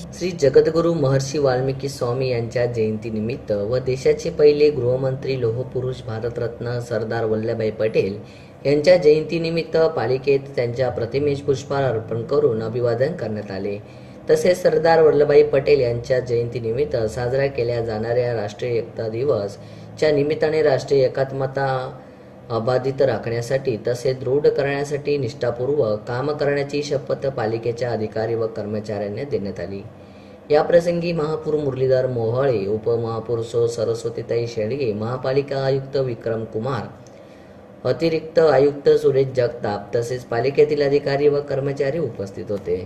श्री जगद्गुरू महर्षी वाल्मिकी स्वामी यांच्या जयंतीनिमित्त व देशाचे पहिले गृहमंत्री लोहपुरुष भारतरत्न सरदार वल्लभभाई पटेल यांच्या जयंतीनिमित्त पालिकेत त्यांच्या प्रतिमेस पुष्पहार अर्पण करून अभिवादन करण्यात आले. तसेच सरदार वल्लभभाई पटेल यांच्या जयंतीनिमित्त साजरा केल्या जाणाऱ्या राष्ट्रीय एकता दिवस च्या निमित्ताने राष्ट्रीय एकात्मता अबाधित राखण्यासाठी तसेच दृढ करण्यासाठी निष्ठापूर्वक काम करण्याची शपथ पालिकेच्या अधिकारी व कर्मचाऱ्यांना देण्यात आली. या प्रसंगी महापौर मुरलीधर मोहळे उपमहापौर सो सरस्वतीताई शेळगे महापालिका आयुक्त विक्रम कुमार अतिरिक्त आयुक्त सुरेश जगताप तसेच पालिकेतील अधिकारी व कर्मचारी उपस्थित होते.